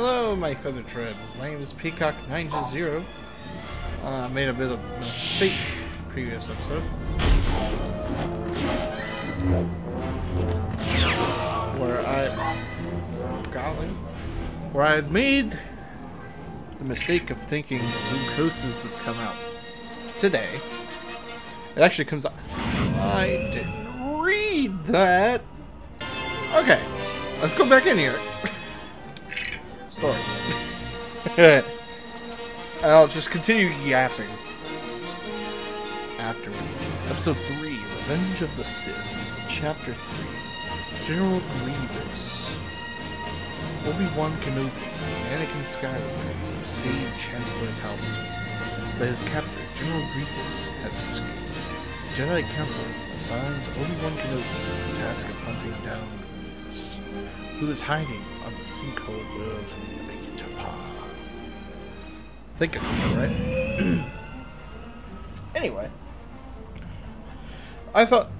Hello, my feather treads. My name is Peacock Ninja Zero. Uh, I made a bit of a mistake previous episode. Where I... Golly. Where I had made the mistake of thinking Zoochosis would come out today. It actually comes out... I didn't read that. Okay, let's go back in here. Story. I'll just continue yapping after episode 3 Revenge of the Sith, chapter 3 General Grievous. Obi-Wan Kenobi, Anakin Skywalker, saved Chancellor Palpatine, but his captor, General Grievous, has escaped. The Jedi Council assigns Obi-Wan Kenobi the task of hunting down Grievous, who is hiding on the sinkhole world Megitapa. I think I said that right. anyway, I thought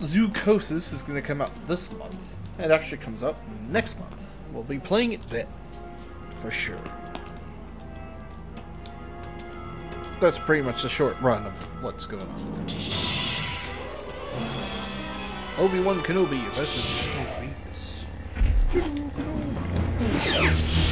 Zoochosis is going to come out this month. It actually comes out next month. We'll be playing it then, for sure. That's pretty much the short run of what's going on. Obi-Wan Kenobi versus Grievous. Oops.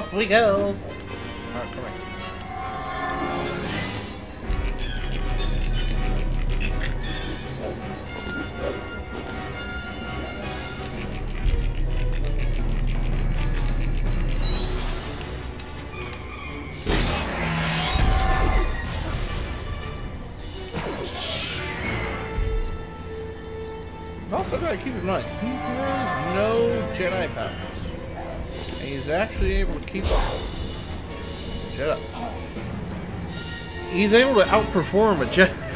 Up we go. Oh, come on. Also, gotta keep in mind, he has no Jedi powers. He's actually able to keep up. Shut up. He's able to outperform a Jedi.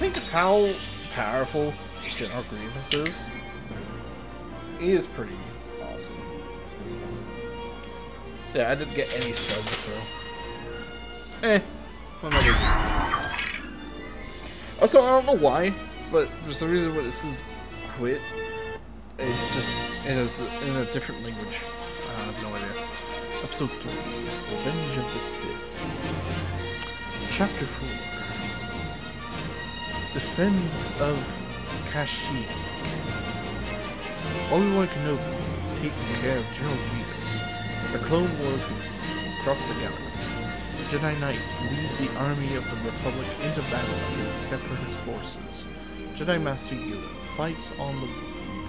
think of how powerful General Grievous is. He is pretty awesome. Yeah, I didn't get any studs, so. Eh. Also, I don't know why, but for some reason when it says quit, it just it is in a different language. I have no idea. Episode 3 Revenge of the Sith. Chapter 4 Defense of Kashyyyk. Obi-Wan Kenobi is taking care of General Grievous. The Clone Wars continue across the galaxy. Jedi Knights lead the army of the Republic into battle against separatist forces. Jedi Master Yoda fights on the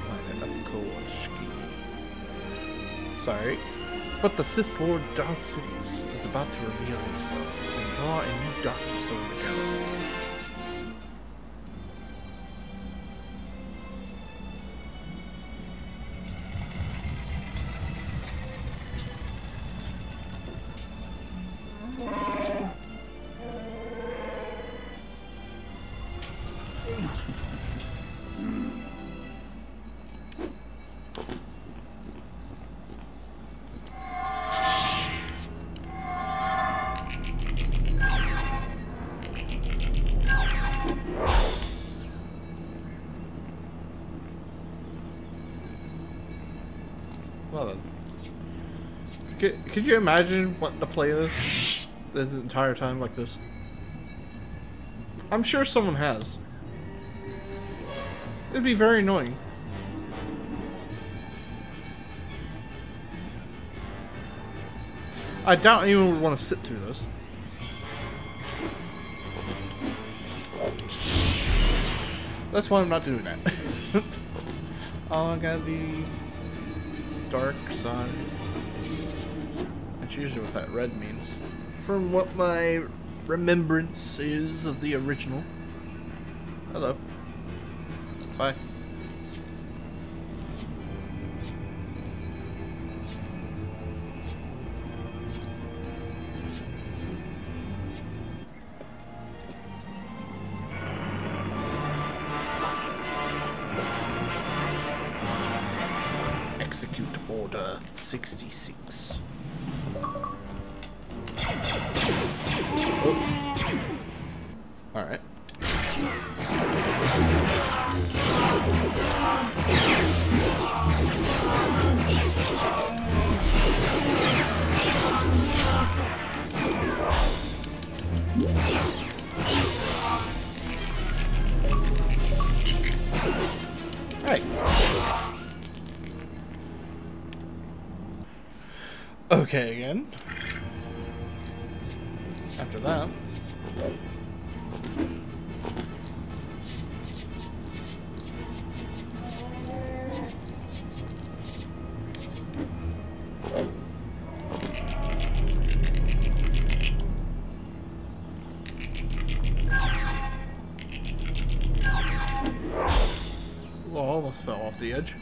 planet of Koashki. Sorry. But the Sith Lord Darth Sidious is about to reveal himself and draw a new darkness over the galaxy. Could, could you imagine wanting to play this this entire time like this? I'm sure someone has. It'd be very annoying. I doubt anyone would want to sit through this. That's why I'm not doing that. oh, I gotta be dark side. That's usually what that red means. From what my remembrance is of the original. Hello. Bye. Okay, again. After that. Almost fell off the edge.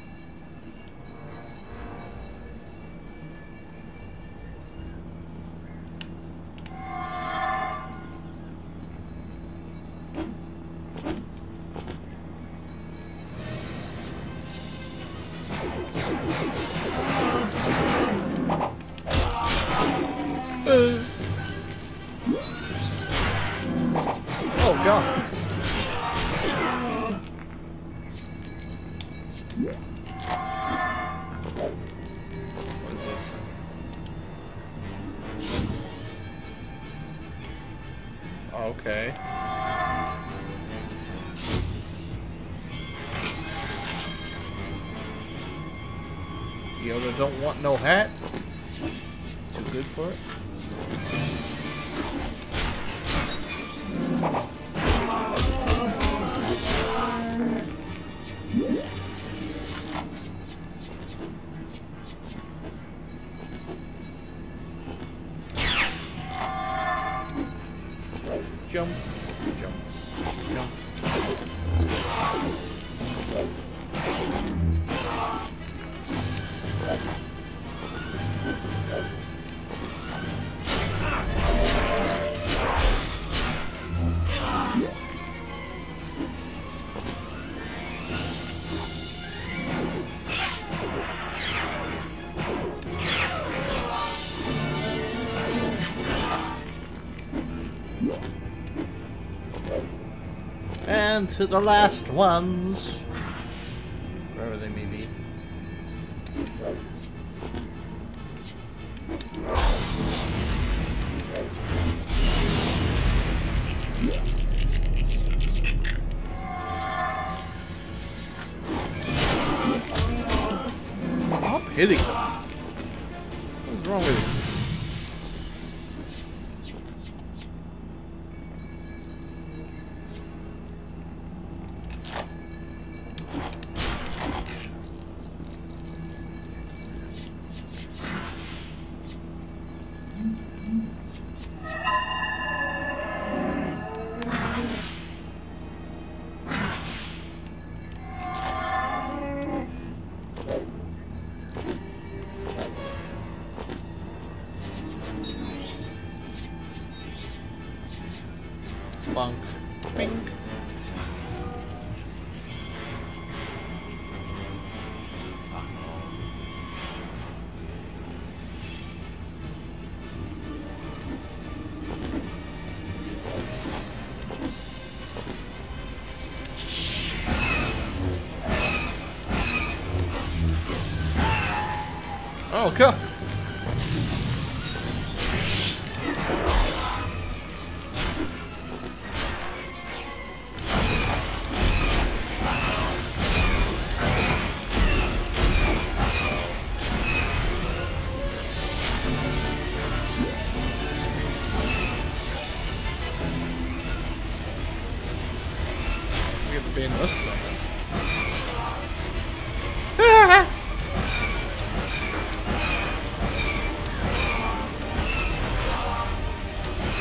Okay. Yoda don't want no hat? Too good for it? Jump, jump, jump. And to the last ones. Wherever they may be. Stop hitting them. What's wrong with you? Bink. Oh, God.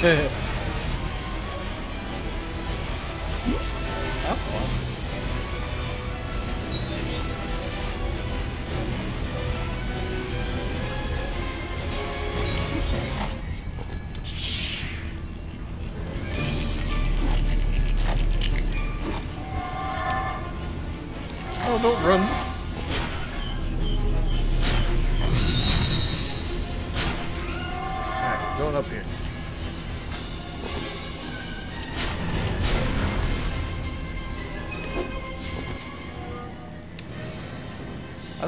Have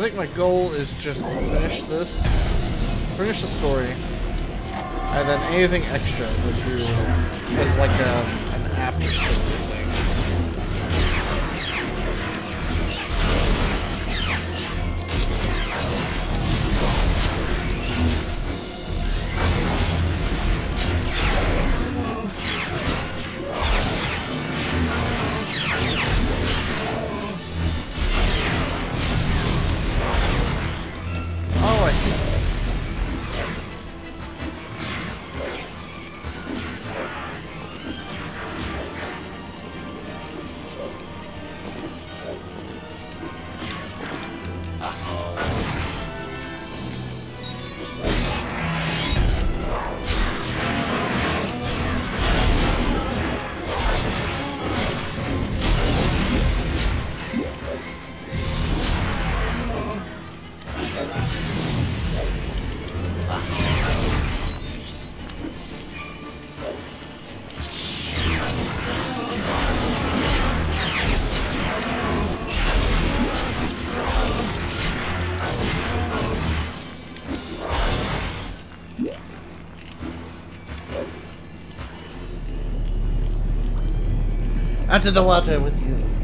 I think my goal is just to finish this, finish the story, and then anything extra we'll do as like a, an after story Onto the water with you.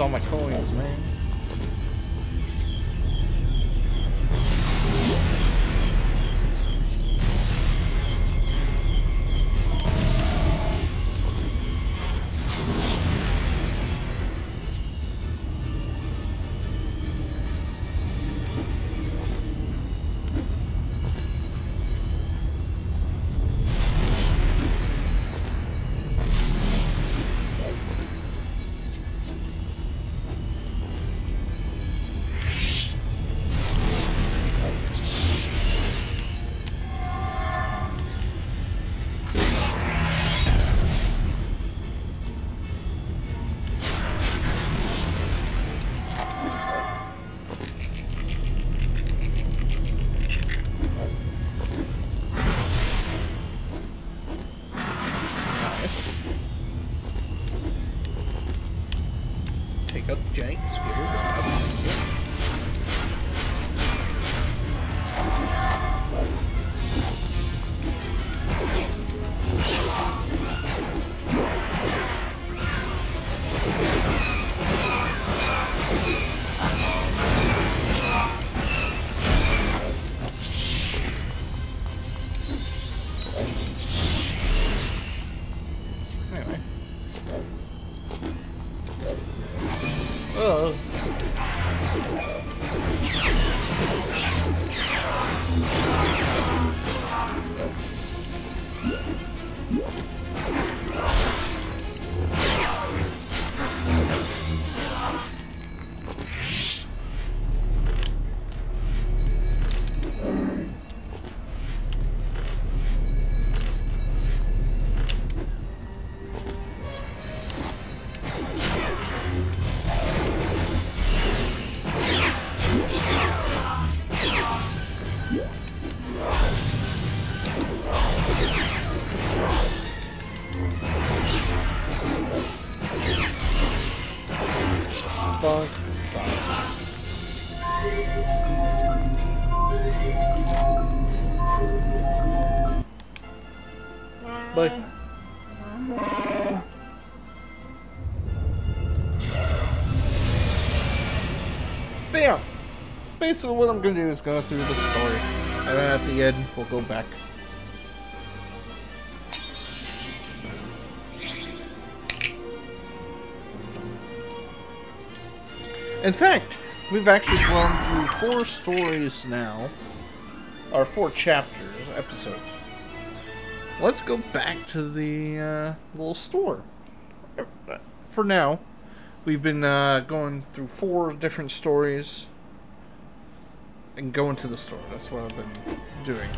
All my coins, man. Bye. Yeah, basically what I'm to do is go through the story. And then at the end, we'll go back. In fact, we've actually gone through four stories now. Or four chapters, episodes. Let's go back to the uh, little store. For now, we've been uh, going through four different stories and going to the store. That's what I've been doing.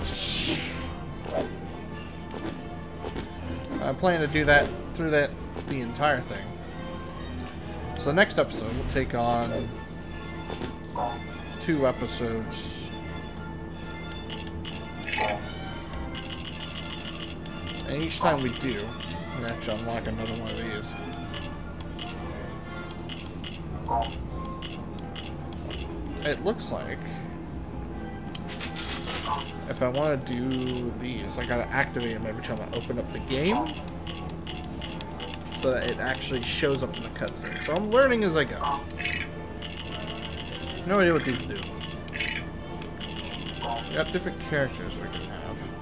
I plan to do that through that the entire thing. So the next episode we'll take on two episodes. And each time we do, we actually unlock another one of these. It looks like if I want to do these, I gotta activate them every time I open up the game so that it actually shows up in the cutscene. So I'm learning as I go. No idea what these do. We got different characters we can have.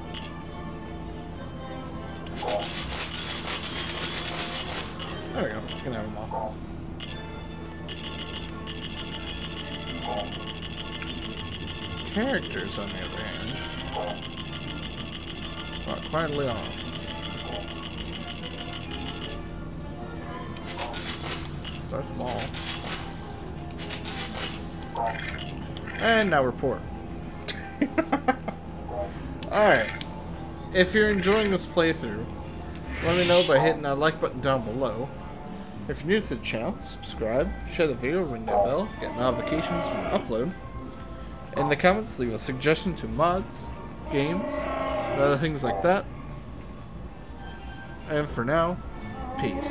Characters, on the other hand, not quite off. Darth small. And now report. Alright. If you're enjoying this playthrough, let me know by hitting that like button down below. If you're new to the channel, subscribe, share the video, ring that bell, get notifications when I upload. In the comments, leave a suggestion to mods, games, and other things like that. And for now, peace.